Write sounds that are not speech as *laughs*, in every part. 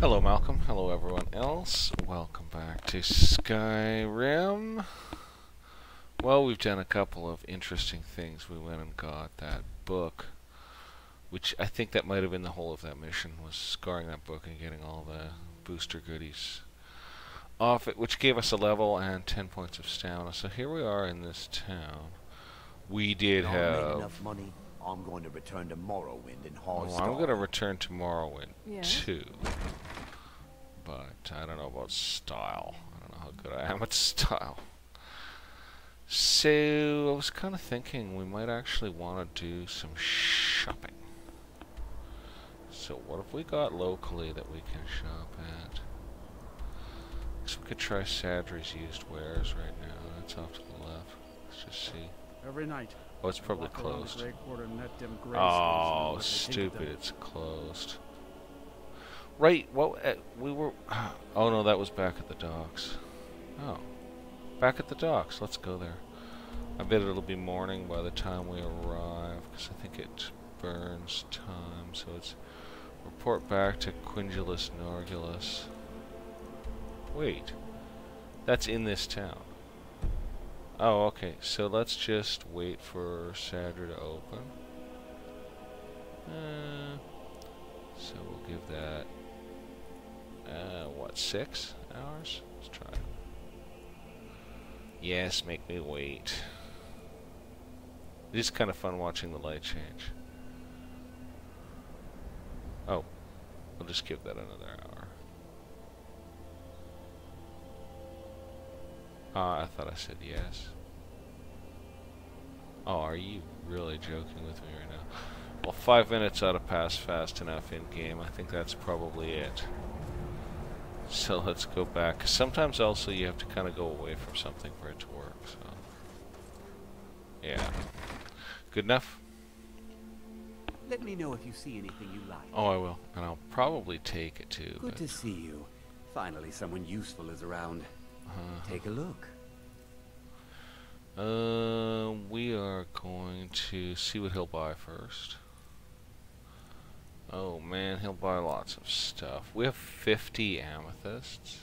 Hello Malcolm, hello everyone else. Welcome back to Skyrim. Well, we've done a couple of interesting things. We went and got that book, which I think that might have been the whole of that mission, was scoring that book and getting all the booster goodies off it, which gave us a level and 10 points of stamina. So here we are in this town. We did When I make have... enough money. I'm going to return to Morrowind and Well, Hard I'm going to return to Morrowind Yeah. too. But I don't know about style. I don't know how good I am at *laughs* style. So I was kind of thinking we might actually want to do some shopping. So what have we got locally that we can shop at? Guess we could try Sadri's used wares right now. That's off to the left. Let's just see. Every night. Oh, it's probably walk around the closed. Grey Quarter and let them graze Oh, those and what they think of stupid! It's closed. Right. Well, uh, we were. *sighs* Oh no, that was back at the docks. Oh, back at the docks. Let's go there. I bet it'll be morning by the time we arrive, because I think it burns time. So it's report back to Quindulus Norgulus. Wait, that's in this town. Oh, okay. So let's just wait for Sadri to open. Uh, so we'll give that, uh, what, six hours? Let's try. Yes, make me wait. It is kind of fun watching the light change. Oh, we'll just give that another hour. Ah, I thought I said yes. Oh, are you really joking with me right now? Well, five minutes ought to pass fast enough in game. I think that's probably it. So let's go back. sometimes also you have to kind of go away from something for it to work. So yeah, good enough. Let me know if you see anything you like. Oh, I will, and I'll probably take it too. Good to see you. Finally, someone useful is around. Uh, Take a look. Uh, we are going to see what he'll buy first. Oh man, he'll buy lots of stuff. We have 50 amethysts.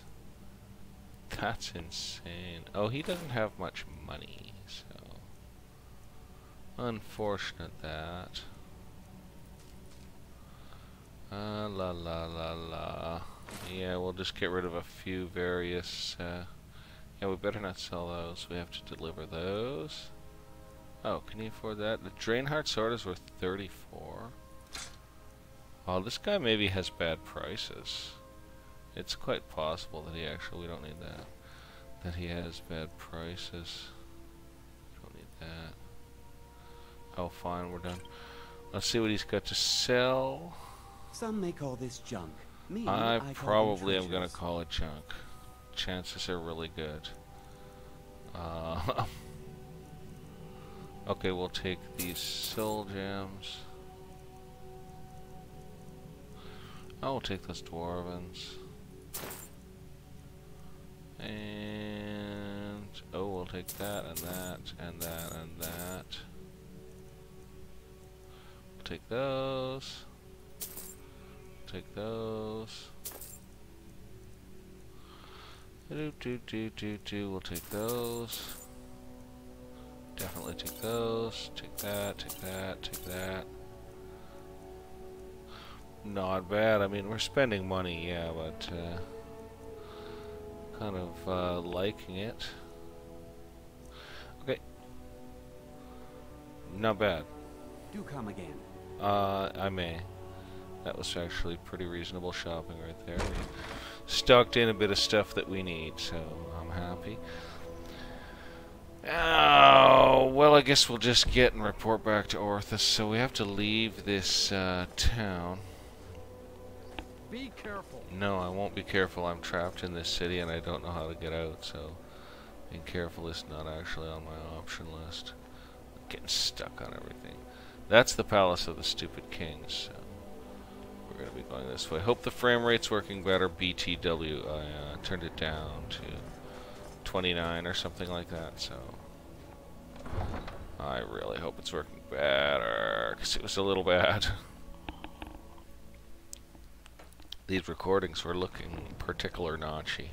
That's insane. Oh, he doesn't have much money, so unfortunate that. Uh, la la la la. Yeah, we'll just get rid of a few various. Uh, yeah, we better not sell those. We have to deliver those. Oh, can you afford that? The Drainheart sword is worth 34. Oh, this guy maybe has bad prices. It's quite possible that he actually, we don't need that. That he has bad prices. Don't need that. Oh, fine, we're done. Let's see what he's got to sell. Some may call this junk. Me, I, I probably am going to call it junk. Chances are really good. Uh, *laughs* okay, we'll take these soul gems. Oh, we'll take those dwarvens. And oh, we'll take that and that and that and that. We'll take those. Take those. Do do do do do. We'll take those. Definitely take those. Take that. Take that. Take that. Not bad. I mean, we're spending money, yeah, but uh, kind of uh, liking it. Okay. Not bad. Do come again. Uh, I may. That was actually pretty reasonable shopping right there. Stocked in a bit of stuff that we need, so I'm happy. Oh, well, I guess we'll just get and report back to Orthus. So we have to leave this uh, town. Be careful. No, I won't be careful. I'm trapped in this city and I don't know how to get out, so being careful is not actually on my option list. I'm getting stuck on everything. That's the Palace of the Stupid Kings, so we're going to be going this way. Hope the frame rate's working better. BTW, I uh, turned it down to 29 or something like that, so I really hope it's working better, because it was a little bad. these recordings were looking particular notchy.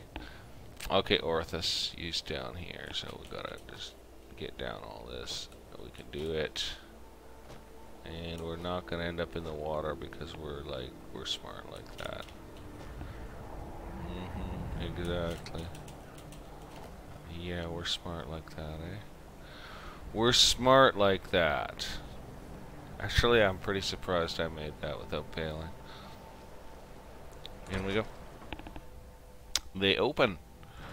Okay, Orthus, use down here, so we gotta just get down all this. We can do it. And we're not gonna end up in the water because we're like, we're smart like that. hmm exactly. Yeah, we're smart like that, eh? We're smart like that. Actually, I'm pretty surprised I made that without failing. In we go. They open.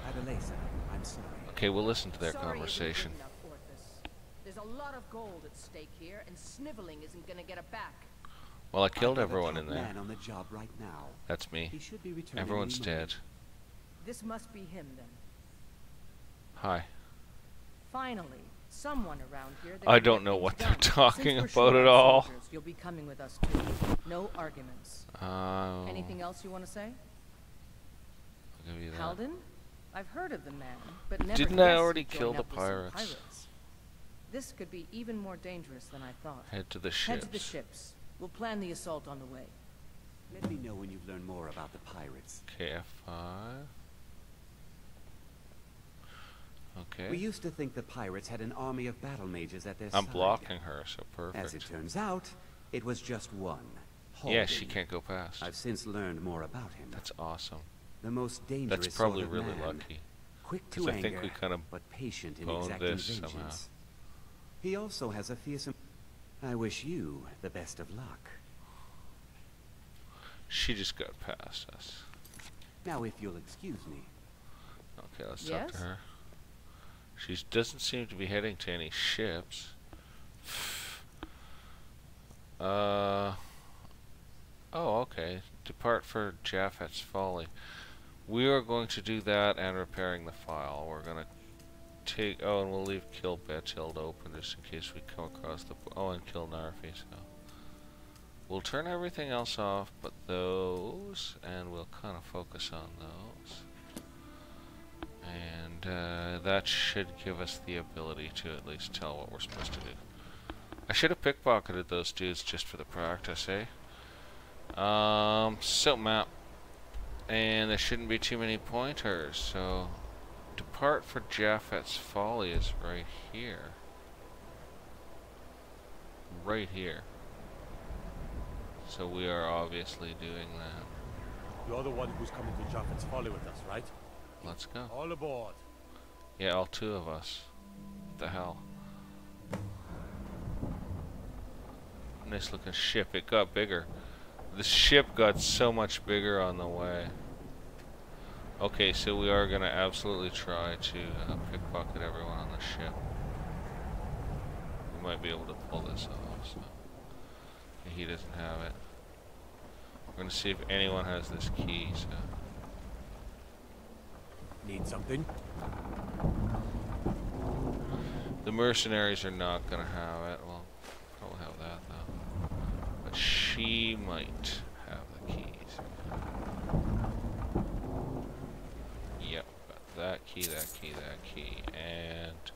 I'm sorry. Okay, we'll listen to their Sorry conversation. enough, Orthus. There's a lot of gold at stake here, and sniveling isn't gonna get it back. Well, I I killed have a everyone in there. man on the job right now. That's me. He should be returning Everyone's any dead. This must be him then. Hi. Finally, someone around here. That I don't know things what they're done. talking about short at all. soldiers, You'll be coming with us too. No arguments. Um, Anything else you want to say? I'll give you that. Haldyn? I've heard of the man, but never Didn't I already kill the up pirates? pirates. This could be even more dangerous than I thought. Head to the ships. Head to the ships. ships. We'll plan the assault on the way. Let me know when you've learned more about the pirates. Okay, F5. Okay. We used to think the pirates had an army of battle mages at their I'm side. blocking her, so perfect. As it turns out, it was just one. Yeah, she can't go past. I've since learned more about him. That's awesome. the most dangerous That's probably sort of really man. lucky. Quick to I anger, think we kind of but patient in boned exacting this somehow. Vengeance. He also has a fearsome. I wish you the best of luck. She just got past us. Now, if you'll excuse me, Okay, let's talk to her. She doesn't seem to be heading to any ships. *sighs* Uh. Oh, okay. Depart for Japhet's Folly. We are going to do that and repairing the file. We're gonna take. Oh, and we'll leave Kill Beitild open just in case we come across the. Oh, and kill Narfi. So we'll turn everything else off, but those, and we'll kind of focus on those. And uh, that should give us the ability to at least tell what we're supposed to do. I should have pickpocketed those dudes just for the practice, eh? Um, so map. And there shouldn't be too many pointers, so... Depart for Japhet's Folly is right here. Right here. So we are obviously doing that. You're the one who's coming to Japhet's Folly with us, right? Let's go. All aboard. Yeah, all two of us. What the hell? Nice looking ship. It got bigger. The ship got so much bigger on the way. Okay, so we are going to absolutely try to uh, pickpocket everyone on the ship. We might be able to pull this off. So. He doesn't have it. We're going to see if anyone has this key. So. Need something? The mercenaries are not gonna have it. Well, probably have that though. But she might have the keys. Yep, got that key, that key, that key. And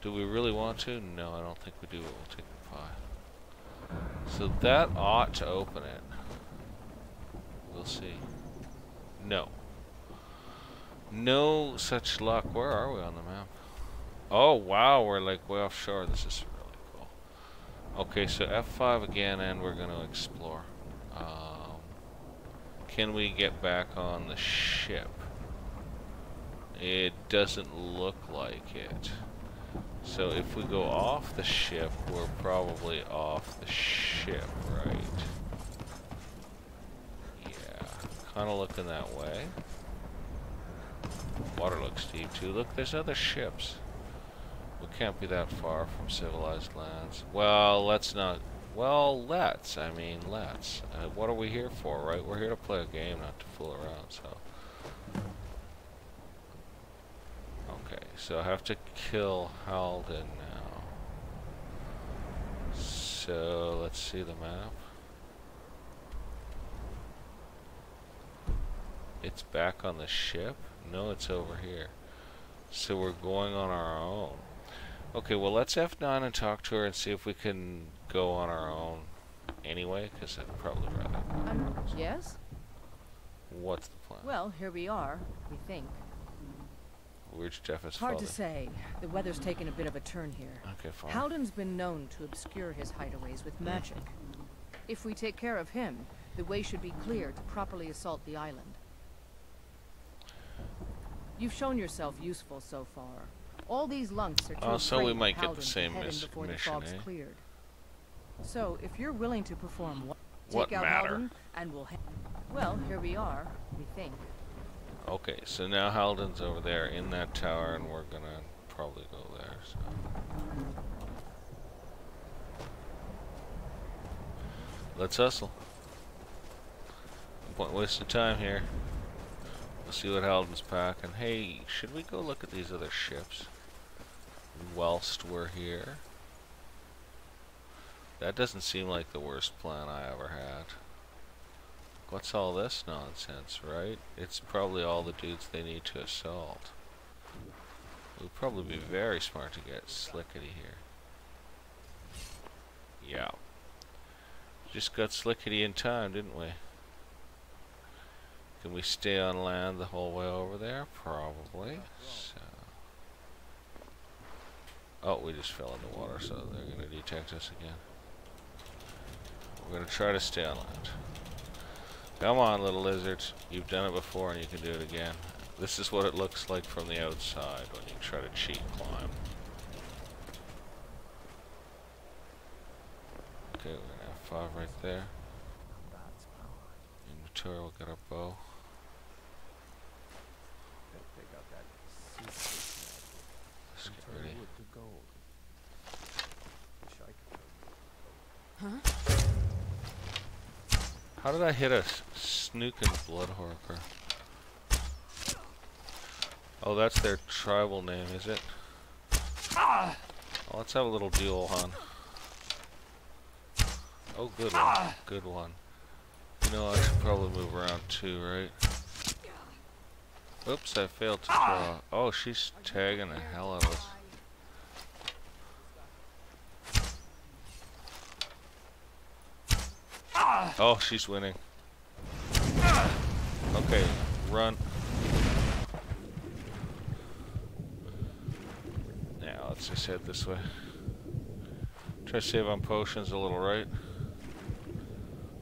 do we really want to? No, I don't think we do, we'll take the pie. So that ought to open it. We'll see. No. No such luck. Where are we on the map? Oh wow, we're like way offshore. This is really cool. Okay, so F5 again, and we're gonna explore. Um, can we get back on the ship? It doesn't look like it. So if we go off the ship, we're probably off the ship, right? Yeah, kind of looking that way. Water looks deep too. Look, there's other ships. We can't be that far from civilized lands. Well, let's not. Well, let's. I mean, let's. Uh, what are we here for, right? We're here to play a game, not to fool around, so. Okay, so I have to kill Haldyn now. So, let's see the map. It's back on the ship? No, it's over here. So we're going on our own. Okay, well let's F9 and talk to her and see if we can go on our own anyway, because I'd probably rather. Um, yes? What's the plan? Well, here we are, we think. Where's Jeff's Hard father? to say. The weather's taken a bit of a turn here. Okay, fine. Howden's been known to obscure his hideaways with magic. If we take care of him, the way should be clear to properly assault the island. You've shown yourself useful so far. All these lunks are too Oh, so we might get the Howden same head in mis- before mission, the fog's eh? cleared. So, if you're willing to perform what, out matter? Howden, and we'll. Well, here we are. We think. Okay, so now Haldyn's over there in that tower, and we're gonna probably go there. So. Let's hustle. No point wasting time here. We'll see what Haldyn's packing. Hey, should we go look at these other ships? Whilst we're here? That doesn't seem like the worst plan I ever had. What's all this nonsense, right? It's probably all the dudes they need to assault. It would probably be very smart to get Slickety here. Yeah. Just got Slickety in time, didn't we? Can we stay on land the whole way over there? Probably. So. Oh, we just fell in the water, so they're going to detect us again. We're going to try to stay on land. Come on, little lizards. You've done it before and you can do it again. This is what it looks like from the outside when you try to cheat climb. Okay, we're gonna have five right there. Inventory, we'll get our bow. Let's get ready. How did I hit a s- snooking bloodhorker? Oh, that's their tribal name, is it? Oh, let's have a little duel, hon. Oh, good one. Good one. You know, I should probably move around too, right? Oops, I failed to draw. Oh, she's tagging the hell out of us. Oh, she's winning. Okay, run. Now let's just head this way. Try to save on potions a little, right?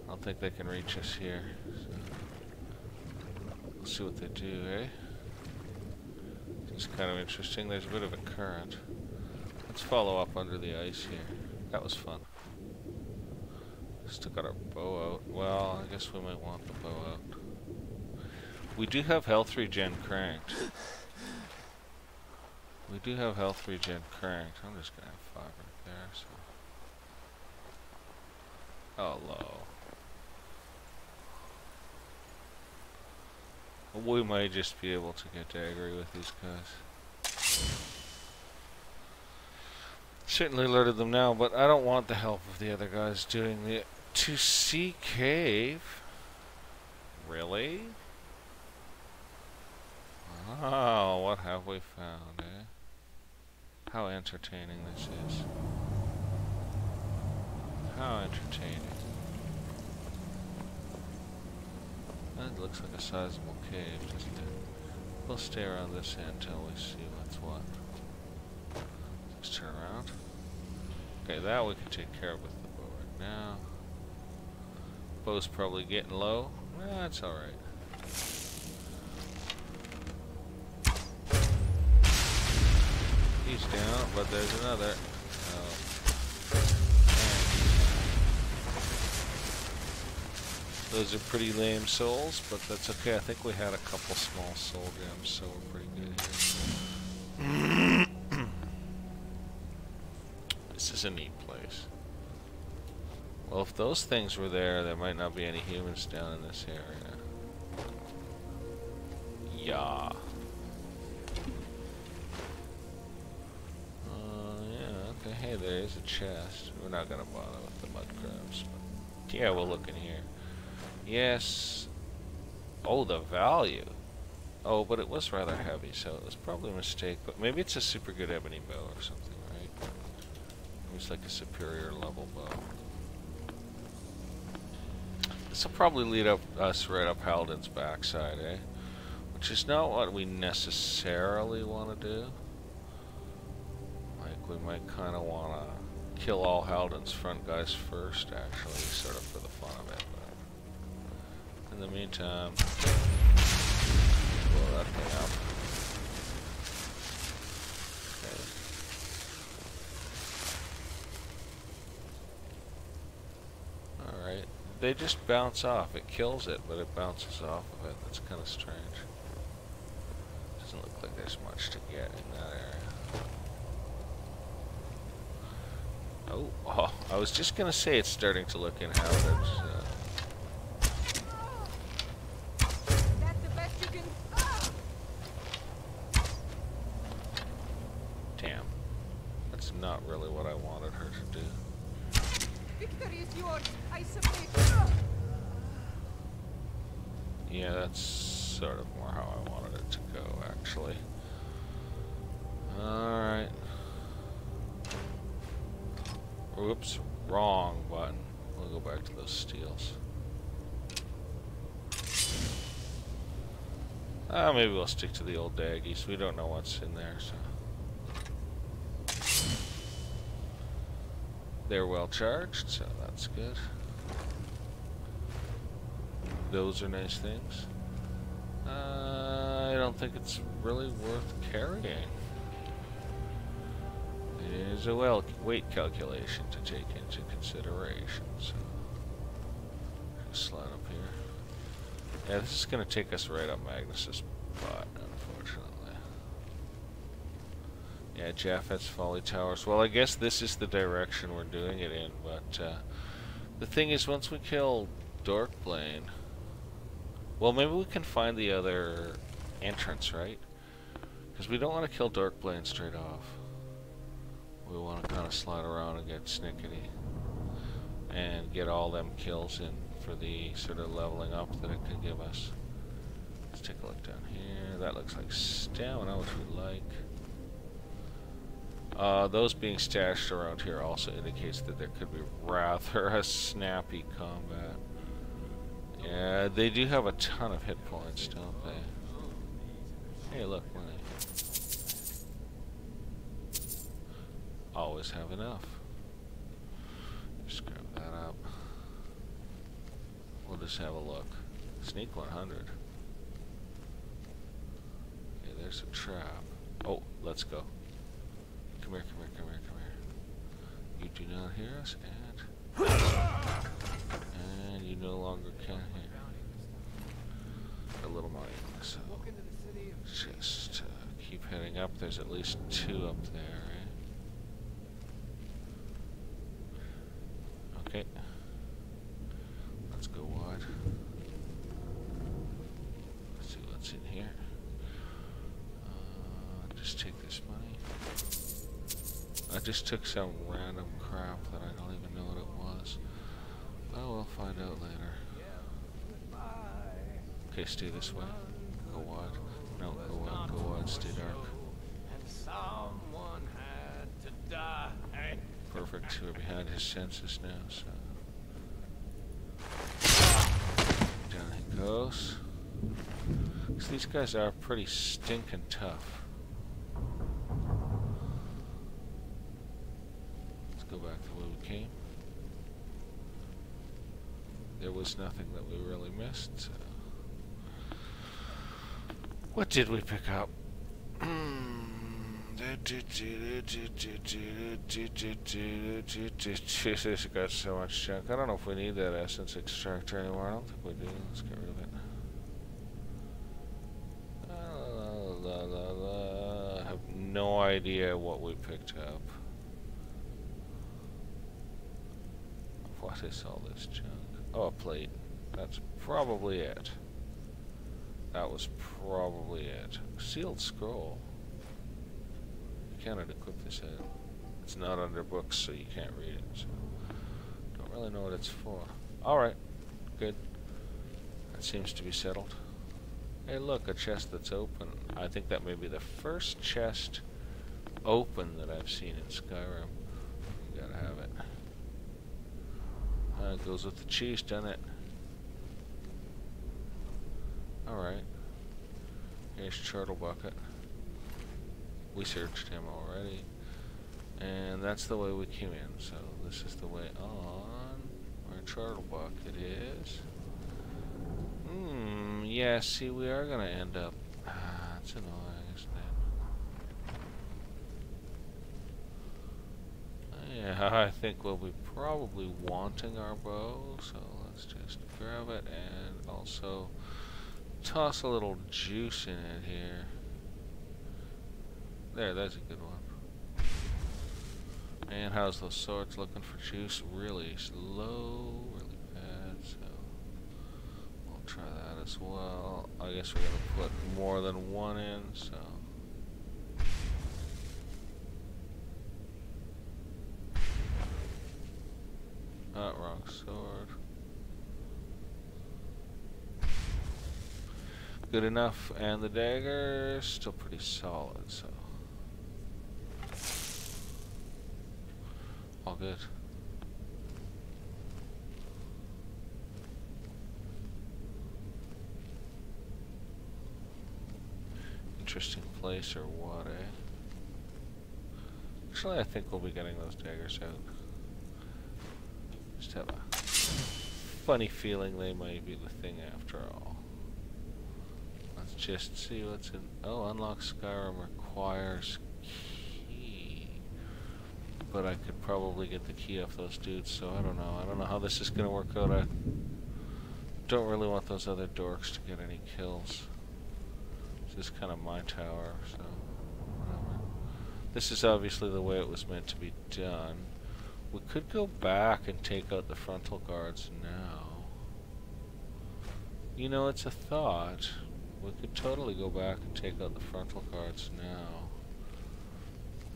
I don't think they can reach us here. So. Let's see what they do, eh? It's kind of interesting. There's a bit of a current. Let's follow up under the ice here. That was fun. Still got our bow out. Well, I guess we might want the bow out. We do have health regen cranked. We do have health regen cranked. I'm just gonna have five right there, so. Low. We might just be able to get angry with these guys. Certainly alerted them now, but I don't want the help of the other guys doing the to see cave. Really? Oh, what have we found, eh? How entertaining this is. How entertaining. That looks like a sizable cave, doesn't it? We'll stay around this end until we see what's what. Let's turn around. Okay, that we can take care of with the bow right now. Bow's probably getting low. That's alright. He's down, but there's another. Oh. Those are pretty lame souls, but that's okay. I think we had a couple small soul gems, so we're pretty good here. *clears throat* this is a neat place. Well, if those things were there, there might not be any humans down in this area. Yeah. Uh, yeah, okay, hey, there is a chest. We're not gonna bother with the mud crabs. But yeah, we'll look in here. Yes. Oh, the value. Oh, but it was rather heavy, so it was probably a mistake. But maybe it's a super good ebony bow or something, right? It was like a superior level bow. This will probably lead up us right up Haldyn's backside, eh? Which is not what we necessarily want to do. Like, we might kind of want to kill all Haldyn's front guys first, actually, sort of for the fun of it. But in the meantime, blow that thing up. Okay. Alright. They just bounce off. It kills it, but it bounces off of it. That's kind of strange. Doesn't look like there's much to get in that area. Oh, oh *laughs* I was just gonna say it's starting to look inhabited. Uh, That's the best you can. Ah! damn. That's not really what I wanted her to do. Victory is yours. I submit. Ah! Yeah, that's sort of more how I wanted it to go, actually. Alright. Oops, wrong button. We'll go back to those steels. Ah, maybe we'll stick to the old daggies. We don't know what's in there, so. They're well charged, so that's good. Those are nice things. Uh, I don't think it's really worth carrying. It is a well weight calculation to take into consideration. So, slide up here. Yeah, this is going to take us right up Magnus's butt, unfortunately. Yeah, Japhet's Folly Towers. Well, I guess this is the direction we're doing it in, but uh, the thing is, once we kill Dorkblane, well, maybe we can find the other entrance, right? Because we don't want to kill Dorkblane straight off. We want to kind of slide around and get Snickety. And get all them kills in for the sort of leveling up that it could give us. Take a look down here. That looks like stamina, which we like. Uh, those being stashed around here also indicates that there could be rather a snappy combat. Yeah, they do have a ton of hit points, don't they? Hey, look, money. Always have enough. Just grab that up. We'll just have a look. Sneak 100. There's a trap. Oh, let's go. Come here, come here, come here, come here. You do not hear us, and... And you no longer can hear. A little money, so... Just uh, keep heading up. There's at least two up there, right? Okay. Let's go wide. Let's see what's in here. Just took some random crap that I don't even know what it was. Oh, we'll find out later. Okay, stay this way. Go wide. No, go wide, go wide, stay dark. Perfect. We're behind his senses now, so. Down he goes. 'Cause these guys are pretty stinking tough. Let's go back the way we came. There was nothing that missed. So. Uh, what did we pick up? This got so much junk. I don't know if we need that essence extractor anymore. I don't think we do. Let's get rid of it. I have no idea what we picked up. What is all this junk? Oh, a plate. That's probably it. That was probably it. Sealed scroll. You cannot equip this head. It's not under books, so you can't read it. So don't really know what it's for. Alright. Good. That seems to be settled. Hey look, a chest that's open. I think that may be the first chest open that I've seen in Skyrim. You gotta have it. Uh, it goes with the cheese, doesn't it? Here's Turtle Bucket. We searched him already. And that's the way we came in, so this is the way on where Turtle Bucket is. Hmm, yeah, see, we are gonna end up. Ah, that's annoying, isn't it? Yeah, I think we'll be probably wanting our bow, so let's just grab it and also toss a little juice in it here. There, that's a good one. And how's those swords looking for juice? Really slow, really bad, so we'll try that as well. I guess we're gonna put more than one in, so. Ah, wrong sword. Good enough, and the dagger still pretty solid, so. All good. Interesting place or what, eh? Actually, I think we'll be getting those daggers out. Just have a funny feeling they might be the thing after all. Let's just see what's in... Oh, unlock Skyrim requires key. But I could probably get the key off those dudes, so I don't know. I don't know how this is going to work out. I don't really want those other dorks to get any kills. This is kind of my tower, so whatever. This is obviously the way it was meant to be done. We could go back and take out the frontal guards now. You know, it's a thought. We could totally go back and take out the frontal guards now.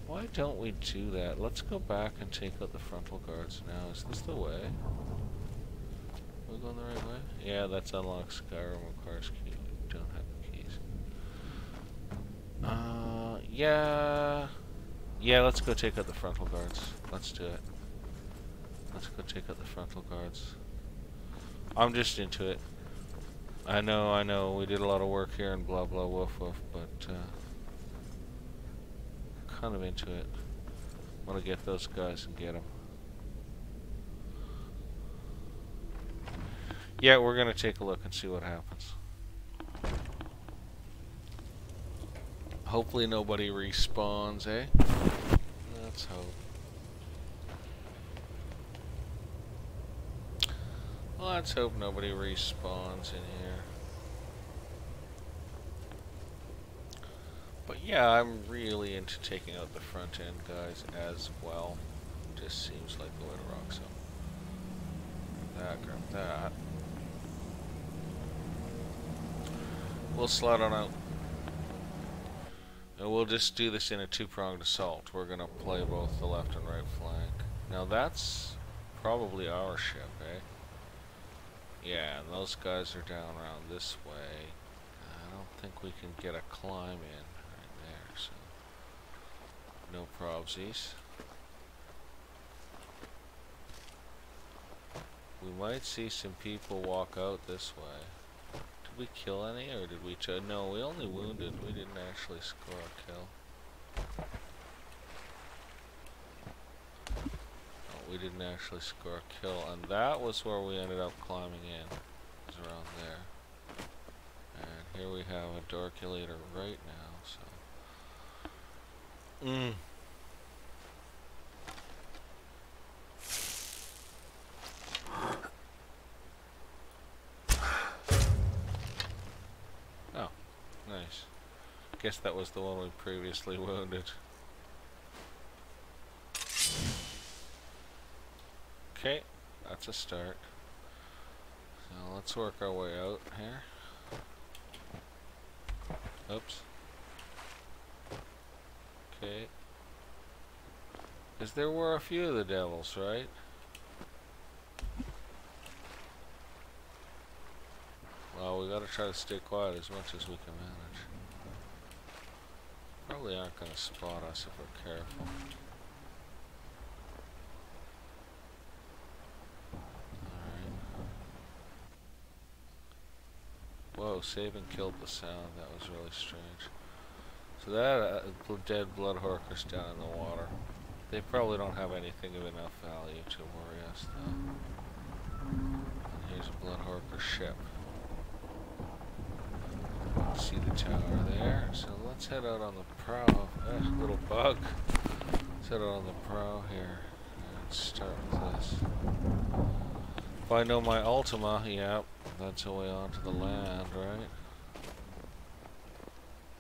Why don't we do that? Let's go back and take out the frontal guards now. Is this the way? Are we going the right way? Yeah, that's unlock Skyrim cars key. We don't have the keys. Uh, yeah. Yeah, let's go take out the frontal guards. Let's do it. Let's go take out the frontal guards. I'm just into it. I know, I know, we did a lot of work here and blah blah woof woof, but uh, kind of into it. Want to get those guys and get them. Yeah, we're gonna take a look and see what happens. Hopefully nobody respawns, eh? Let's hope. Let's hope nobody respawns in here. But yeah, I'm really into taking out the front end guys as well. Just seems like the way to rock so. That, grab that. We'll slide on out. And we'll just do this in a two-pronged assault. We're gonna play both the left and right flank. Now that's probably our ship, eh? Yeah, and those guys are down around this way. I don't think we can get a climb in right there, so no probsies. We might see some people walk out this way. Did we kill any, or did we? No, we only wounded. We didn't actually score a kill. We didn't actually score a kill, and that was where we ended up climbing in. It was around there. And here we have a Dorkulator right now, so... Mm. Oh, nice. Guess that was the one we previously wounded. Okay, that's a start. So let's work our way out here. Oops. Okay. Because there were a few of the devils, right? Well, we gotta try to stay quiet as much as we can manage. Probably aren't gonna spot us if we're careful. Whoa, saving killed the sound. That was really strange. So that uh, dead blood horkers down in the water. They probably don't have anything of enough value to worry us, though. And here's a blood horker ship. See the tower there. So let's head out on the prow. Uh, little bug. Let's head out on the prow here and start with this. If I know my Ultima, yep, that's a way onto the land, right?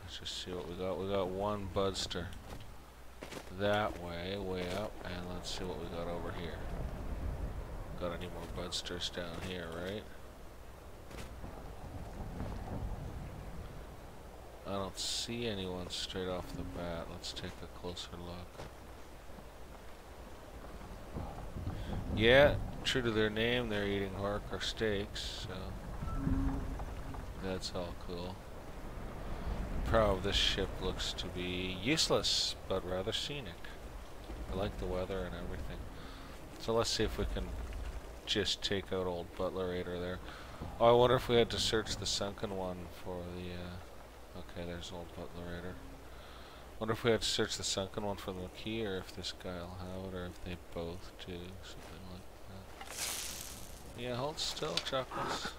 Let's just see what we got. We got one Budster that way, way up, and let's see what we got over here. Got any more Budsters down here, right? I don't see anyone straight off the bat. Let's take a closer look. Yeah, true to their name, they're eating Horker steaks, so that's all cool. The prow of this ship looks to be useless, but rather scenic. I like the weather and everything. So let's see if we can just take out old Butler Raider there. Oh, I wonder if we had to search the sunken one for the, uh, okay, there's old Butler Raider. Wonder if we had to search the sunken one for the key, or if this guy will have it, or if they both do. Yeah, hold still, Chuckles.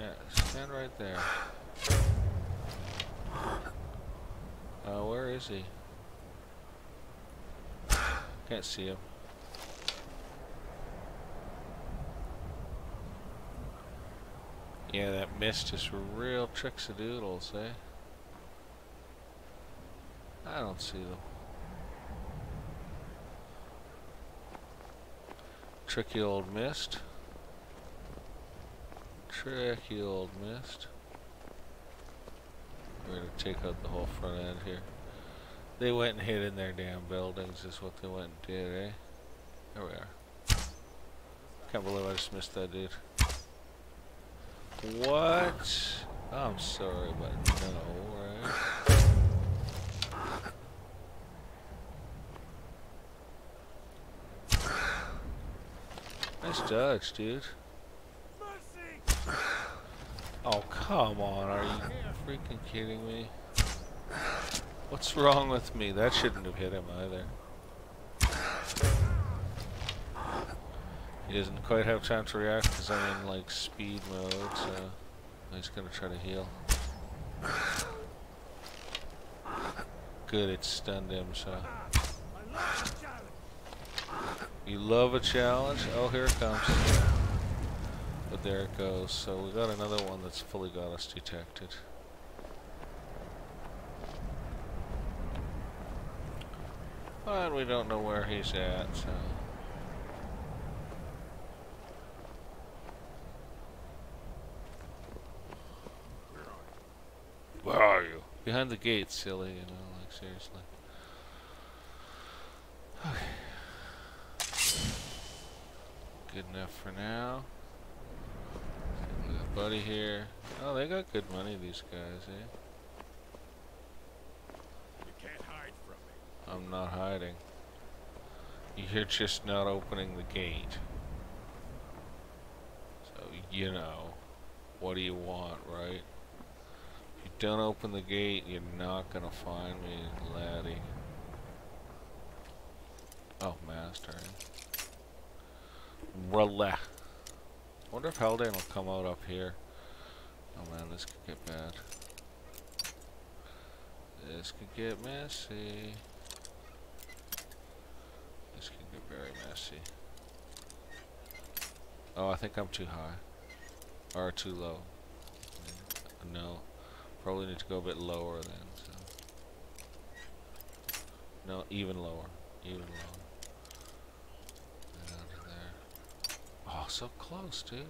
Yeah, stand right there. Uh, where is he? Can't see him. Yeah, that mist is real tricks doodles, eh? I don't see them. Tricky old mist. Tricky old mist. We're gonna take out the whole front end here. They went and hid in their damn buildings is what they went and did, eh? There we are. Can't believe I just missed that dude. What? I'm sorry, but no, right? Nice dodge, dude. Oh, come on. Are you freaking kidding me? What's wrong with me? That shouldn't have hit him either. He doesn't quite have time to react because I'm in like speed mode, so he's gonna try to heal. Good, it stunned him, so. You love a challenge? Oh, here it comes. But there it goes. So we got another one that's fully got us detected. But we don't know where he's at, so. Where are you? Behind the gate, silly, you know, like seriously. Okay. Good enough for now. We got Buddy here. Oh, they got good money, these guys, eh? You can't hide from me. I'm not hiding. You're just not opening the gate. So, you know. What do you want, right? If you don't open the gate, you're not gonna find me, laddie. Oh, master. Eh? Rela. Wonder if Haldane will come out up here. Oh man, this could get bad. This could get messy. This could get very messy. Oh, I think I'm too high. Or too low. No. Probably need to go a bit lower then, so. No, even lower. Even lower. Get out of there. Oh, Oh, so close, dude.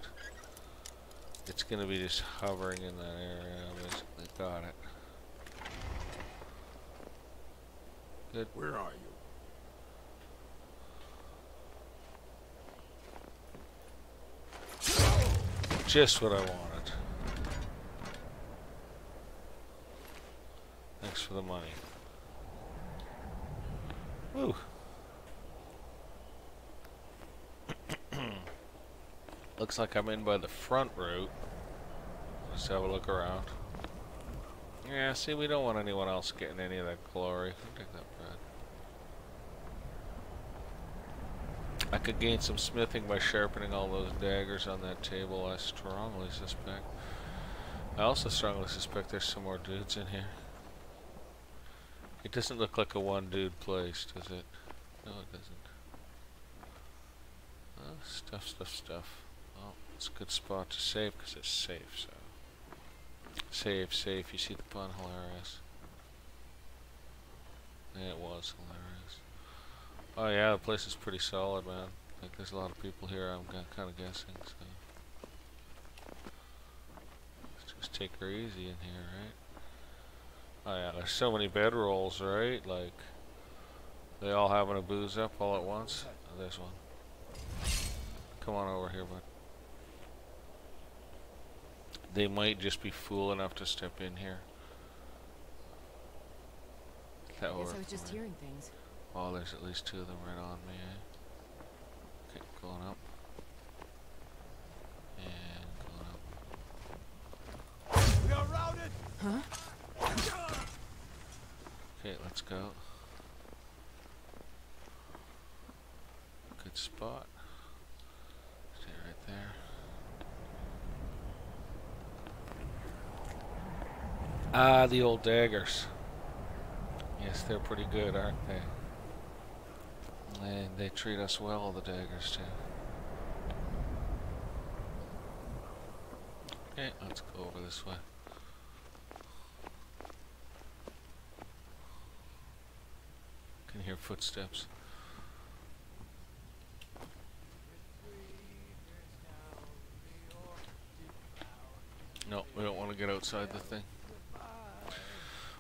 It's gonna be just hovering in that area, I basically. Got it. Good. Where are you? Just what I wanted. Thanks for the money. Woo. Looks like I'm in by the front route. Let's have a look around. Yeah, see, we don't want anyone else getting any of that glory. I could gain some smithing by sharpening all those daggers on that table, I strongly suspect. I also strongly suspect there's some more dudes in here. It doesn't look like a one dude place, does it? No, it doesn't. Oh, stuff, stuff, stuff. It's a good spot to save because it's safe, so. Save, safe. You see the pun? Hilarious. Yeah, it was hilarious. Oh yeah, the place is pretty solid, man. Like, there's a lot of people here, I'm kind of guessing, so. Let's just take her easy in here, right? Oh yeah, there's so many bedrolls, right? Like, they all having a booze up all at once. Oh, there's one. Come on over here, bud. They might just be fool enough to step in here. That Guess I was just hearing things. Oh, there's at least two of them right on me, eh? Okay, going up. And going up. We are routed! Huh? Okay, let's go. Good spot. Stay right there. Ah, the old daggers. Yes, they're pretty good, aren't they? And they treat us well, the daggers, too. Okay, let's go over this way. Can hear footsteps. No, we don't want to get outside the thing.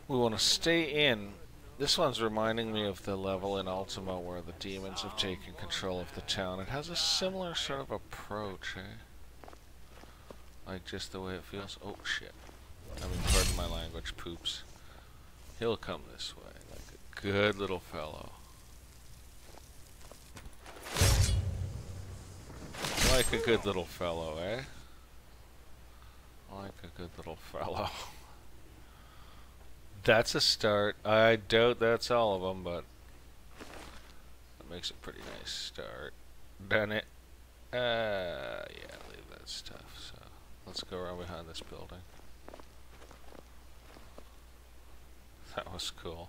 We want to stay in. This one's reminding me of the level in Ultima where the demons have taken control of the town. It has a similar sort of approach, eh? Like just the way it feels. Oh shit. I mean, pardon my language, poops. He'll come this way, like a good little fellow. Like a good little fellow, eh? Like a good little fellow. *laughs* That's a start. I doubt that's all of them, but that makes a pretty nice start. Done it. Uh, yeah, leave that stuff. So let's go around behind this building. That was cool.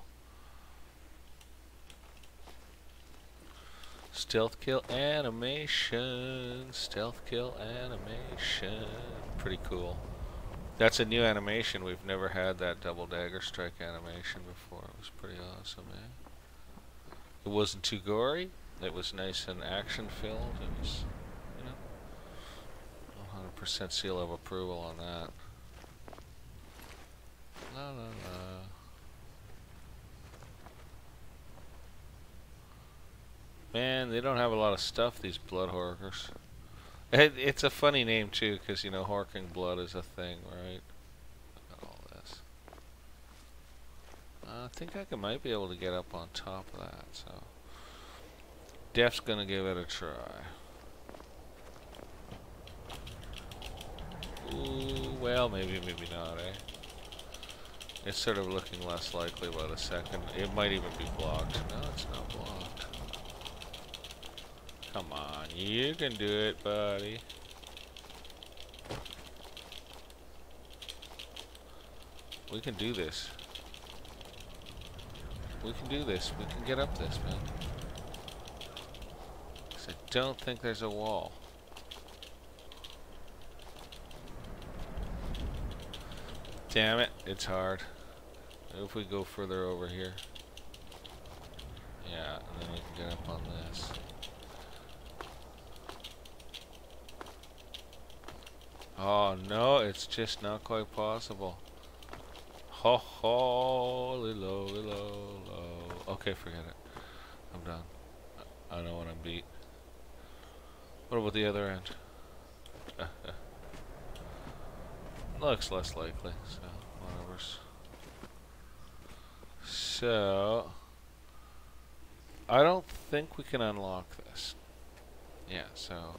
Stealth kill animation. Stealth kill animation. Pretty cool. That's a new animation. We've never had that double dagger strike animation before. It was pretty awesome, man. It wasn't too gory. It was nice and action filled. It was, you know, 100% seal of approval on that. La la la. Man, they don't have a lot of stuff, these blood horkers. It, it's a funny name, too, because, you know, horking blood is a thing, right? All this. I think I can, might be able to get up on top of that, so... Def's gonna give it a try. Ooh, well, maybe, maybe not, eh? It's sort of looking less likely by the second. It might even be blocked. No, it's not blocked. Come on, you can do it, buddy. We can do this. We can do this. We can get up this, man. 'Cause I don't think there's a wall. Damn it, it's hard. If we go further over here. Yeah, and then we can get up on this. Oh no, it's just not quite possible. Ho ho, low, low, low. Okay, forget it. I'm done. I know when I'm beat. What about the other end? *laughs* Looks less likely, so whatever's. So I don't think we can unlock this. Yeah, so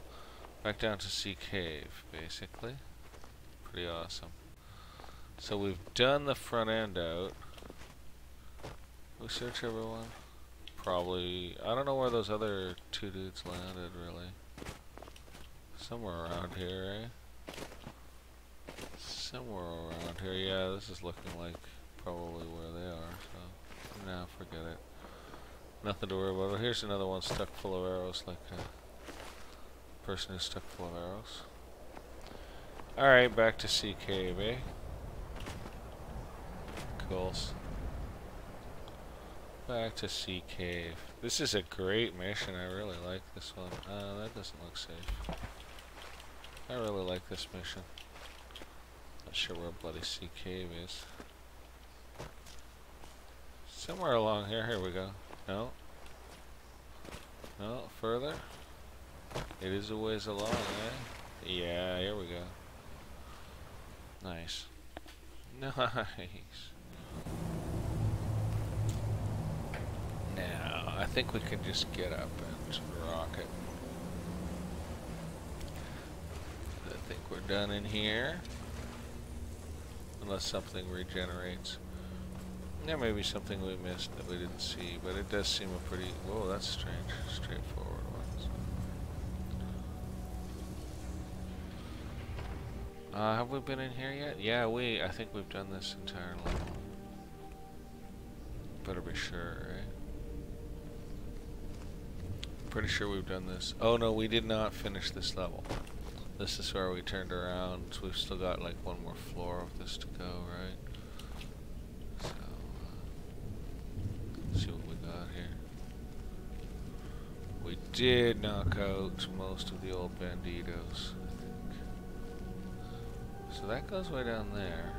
back down to Sea Cave, basically. pretty awesome. So we've done the front end out. We search everyone. Probably, I don't know where those other two dudes landed really. Somewhere around here, eh? Somewhere around here, yeah, this is looking like probably where they are, so, no, forget it. Nothing to worry about. Here's another one stuck full of arrows, like a person who's stuck full of arrows. Alright, back to Sea Cave, eh? Cool. Back to Sea Cave. This is a great mission. I really like this one. Uh, that doesn't look safe. I really like this mission. Not sure where Bloody Sea Cave is. Somewhere along here. Here we go. No. No, further. It is a ways along, eh? Yeah, here we go. Nice. *laughs* Nice. Now, I think we can just get up and rock it. I think we're done in here. Unless something regenerates. There may be something we missed that we didn't see, but it does seem a pretty... Whoa, that's strange. Straightforward ones. Uh, have we been in here yet? Yeah, we... I think we've done this entire level. Better be sure, right? Pretty sure we've done this. Oh no, we did not finish this level. This is where we turned around. So we've still got like one more floor of this to go, right? So, uh, see what we got here. We did knock out most of the old banditos. So that goes way down there.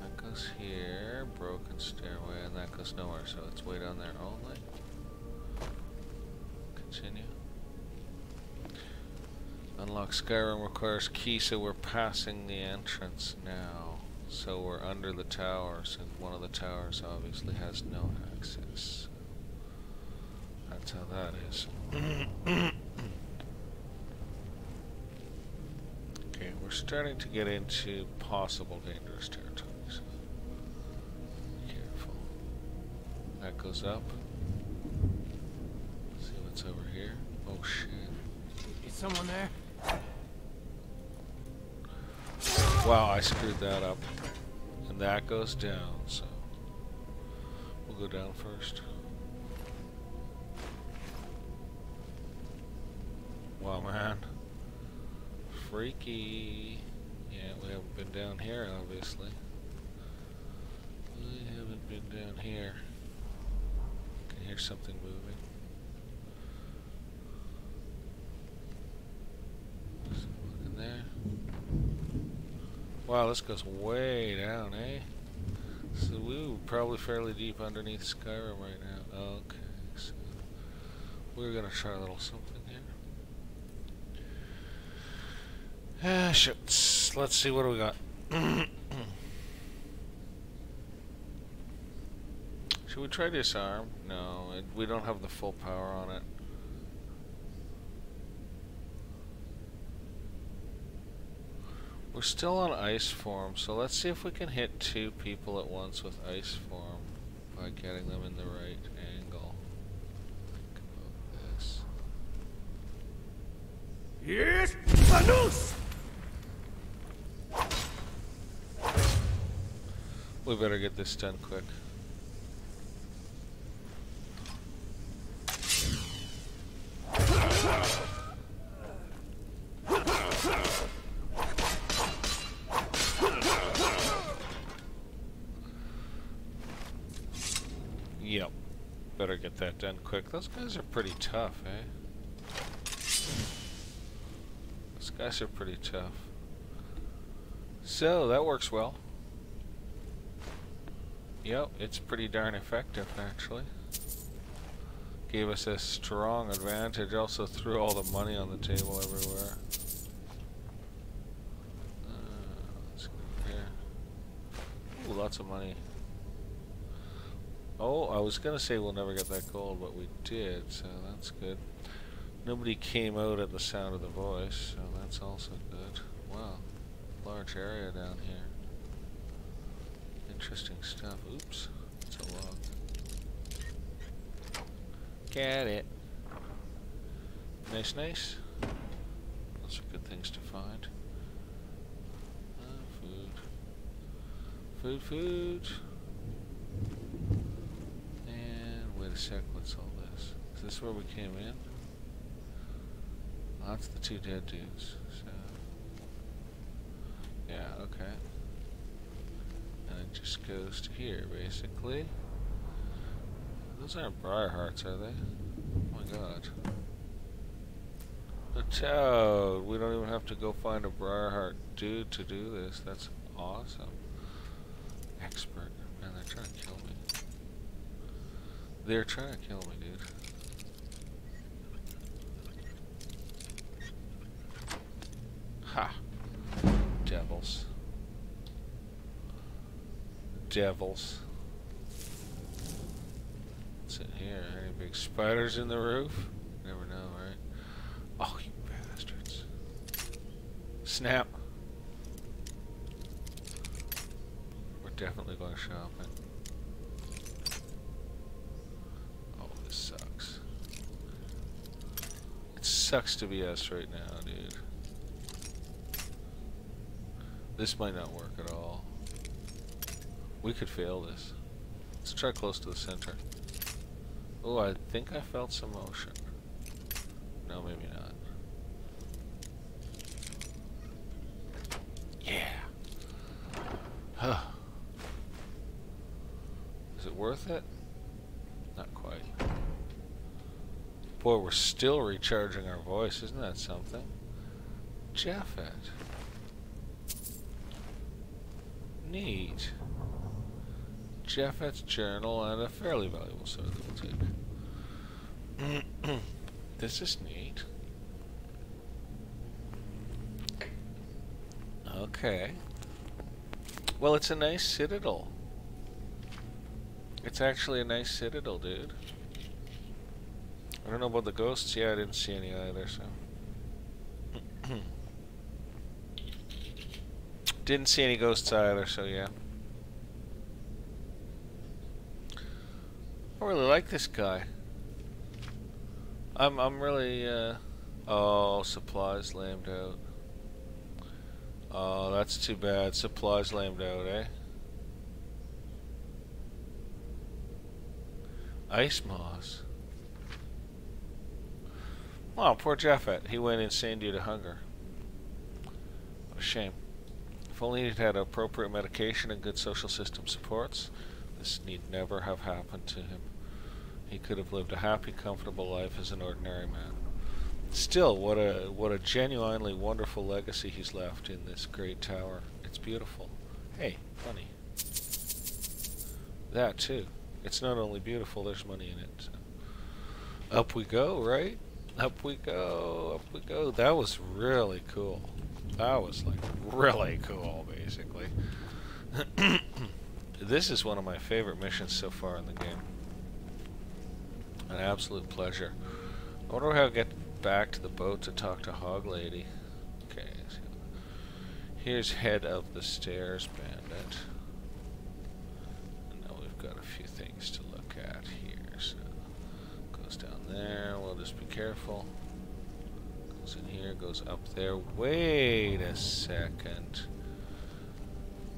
That goes here, broken stairway, and that goes nowhere, so it's way down there only. Continue. Unlock Skyrim requires key, so we're passing the entrance now. So we're under the towers, and one of the towers obviously has no access. That's how that is. *clears throat* okay, we're starting to get into possible dangerous territories. Careful. That goes up. see what's over here. Oh shit. Is someone there? Wow, I screwed that up. And that goes down, so we'll go down first. Wow, man. Freaky. Yeah, we haven't been down here, obviously. We haven't been down here. Can hear something moving. Something there. Wow, this goes way down, eh? So we were probably fairly deep underneath Skyrim right now. Okay, so we're gonna try a little something here. Ah, shit. Let's see what do we got. *clears throat* Should we try disarm? No, it, we don't have the full power on it. We're still on ice form, so let's see if we can hit two people at once with ice form by getting them in the right angle. Yes, Manus! We better get this done quick. Yep. Better get that done quick. Those guys are pretty tough, eh? Those guys are pretty tough. So, that works well. Yep, it's pretty darn effective, actually. Gave us a strong advantage. Also threw all the money on the table everywhere. Uh. Ooh, lots of money. Oh, I was gonna say we'll never get that gold, but we did, so that's good. Nobody came out at the sound of the voice, so that's also good. wow. Large area down here. Interesting stuff. Oops. It's a log. Get it. Nice, nice. Those are good things to find. Uh, food. Food, food. And wait a sec, what's all this? Is this where we came in? Oh, that's the two dead dudes. So yeah, okay. And it just goes to here, basically. Those aren't briar hearts, are they? Oh my god. The toad! We don't even have to go find a briar heart dude to do this. That's awesome. Expert. Man, they're trying to kill me. They're trying to kill me, dude. Ha! Devils. Devils. What's in here? Any big spiders in the roof? Never know, right? Oh, you bastards. Snap. We're definitely going shopping. Oh, this sucks. It sucks to be us right now, dude. This might not work at all. We could fail this. Let's try close to the center. Oh, I think I felt some motion. No, maybe not. Yeah. Huh. Is it worth it? Not quite. Boy, we're still recharging our voice. Isn't that something? Japhet. Neat. Japhet's journal and a fairly valuable sword that we'll take. this is neat. Okay. Well, it's a nice citadel. It's actually a nice citadel, dude. I don't know about the ghosts. Yeah, I didn't see any either, so. *clears throat* didn't see any ghosts either, so yeah. I really like this guy. I'm I'm really uh oh supplies lamed out. Oh, that's too bad. Supplies lamed out, eh? Ice moss. Oh, poor Japhet. He went insane due to hunger. What a shame. If only he'd had appropriate medication and good social system supports, this need never have happened to him. He could have lived a happy, comfortable life as an ordinary man. Still, what a what a genuinely wonderful legacy he's left in this great tower. It's beautiful. Hey, money. That too. It's not only beautiful, there's money in it. Up we go, right? Up we go, up we go. That was really cool. That was like really cool, basically. *clears throat* this is one of my favorite missions so far in the game. An absolute pleasure. I wonder how I get back to the boat to talk to Hog Lady. Okay, so here's head of the stairs bandit. And now we've got a few things to look at here. So goes down there. We'll just be careful. Goes in here. Goes up there. Wait a second.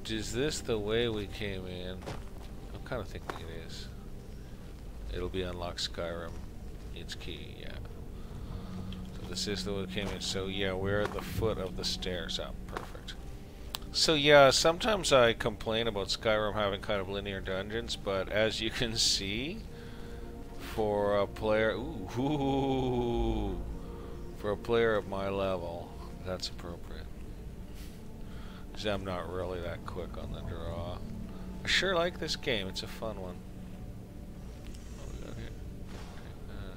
Is this the way we came in? I'm kind of thinking it is. It'll be unlocked Skyrim. Its key, yeah. So this is the way we came in. So yeah, we're at the foot of the stairs up. Perfect. So yeah, sometimes I complain about Skyrim having kind of linear dungeons, but as you can see, for a player, ooh, ooh *laughs* for a player at my level, that's appropriate. Because I'm not really that quick on the draw. I sure like this game. It's a fun one. Uh,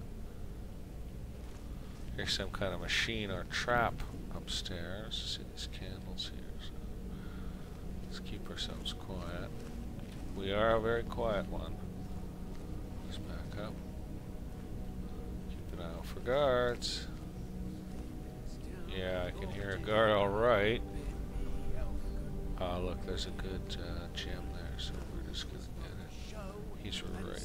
here's some kind of machine or trap upstairs. See these candles here. So let's keep ourselves quiet. We are a very quiet one. Let's back up. Keep an eye out for guards. Yeah, I can hear a guard all Oh, look, there's a good uh, gem there, so we're just gonna get it. He's right there.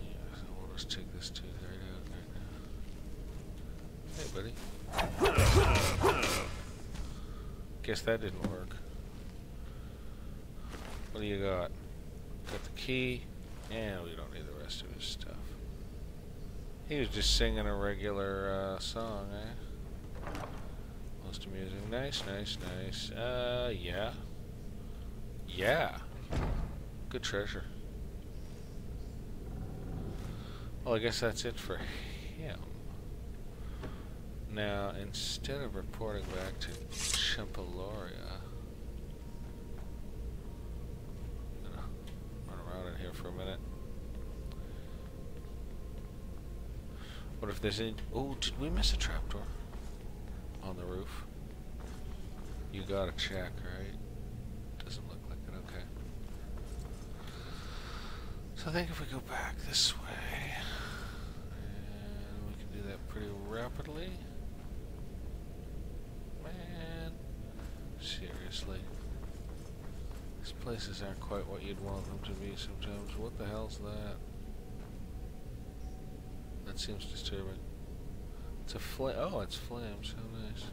Yeah, so we'll take this tooth right out now. Hey, buddy. Guess that didn't work. What do you got? Got the key, and we don't need the rest of his stuff. He was just singing a regular uh, song, eh? Most amusing. Nice, nice, nice. Uh, yeah. Yeah. Good treasure. Well, I guess that's it for him. Now, instead of reporting back to Chimpaloria, run around in here for a minute. What if there's any... Oh, did we miss a trapdoor? On the roof? You gotta check, right? Doesn't look like it, okay. So I think if we go back this way... And we can do that pretty rapidly. Man... Seriously. These places aren't quite what you'd want them to be sometimes. What the hell's that? That seems disturbing. It's a flame. Oh, it's flames. How nice.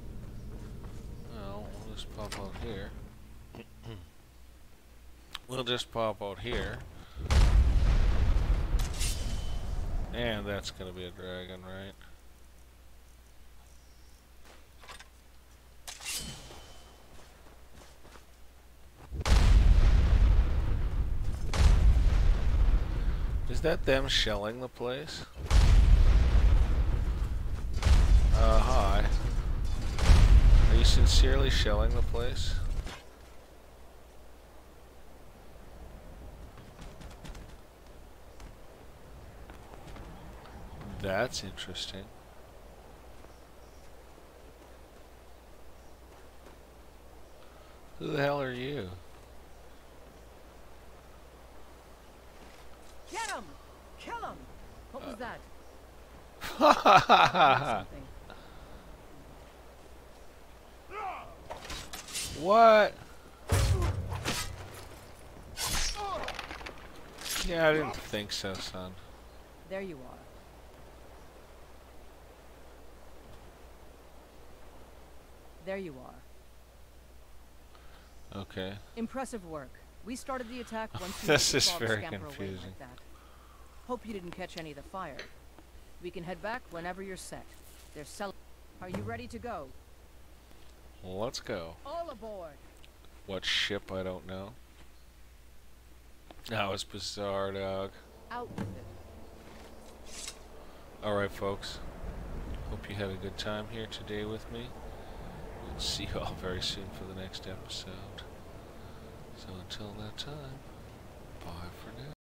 Well, we'll just pop out here. we'll just pop out here. And that's gonna be a dragon, right? Is that them shelling the place? Uh, hi. Are you sincerely shelling the place? That's interesting. Who the hell are you? Get him! Kill him! What was that? *laughs* what? Yeah, I didn't think so, son. There you are. There you are. Okay. Impressive work. We started the attack *laughs* once you This is very confusing. Like that. Hope you didn't catch any of the fire. We can head back whenever you're set. They're cel- Are you ready to go? Let's go. All aboard! What ship? I don't know. That was bizarre, dog. Out with it. Alright, folks. Hope you had a good time here today with me. We'll see you all very soon for the next episode. So until that time, bye for now.